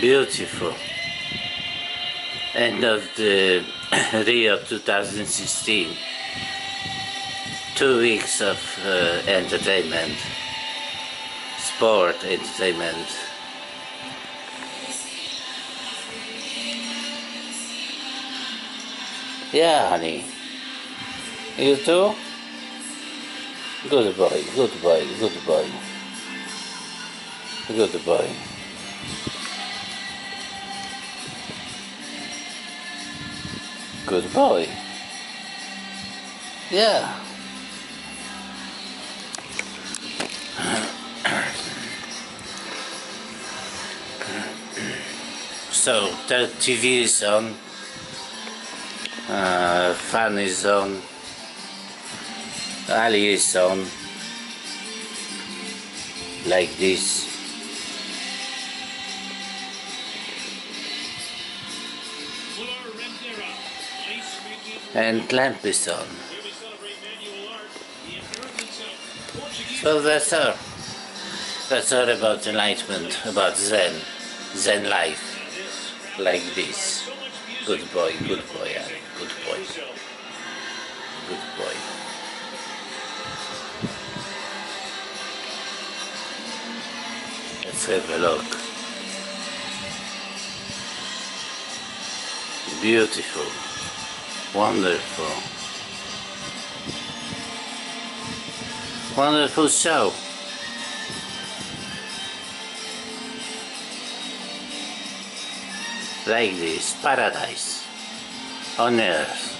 Beautiful. End of the Rio 2016. Two weeks of uh, entertainment, sport entertainment. Yeah, honey. You too? Good boy, good boy, good boy. Good boy. Good boy. Yeah. So the TV is on, uh, fan is on, Ali is on, like this. And lamp is on. So that's all. That's all about enlightenment, about Zen, Zen life, like this. Good boy, good boy, good boy, good boy. Let's have a look. Beautiful, wonderful, wonderful show. like this paradise on earth